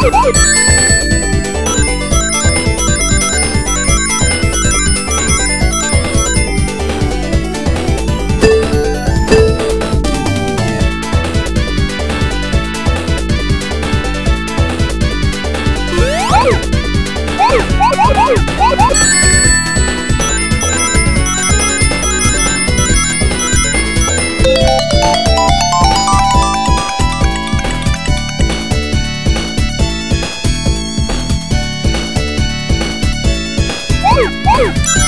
Woo! Música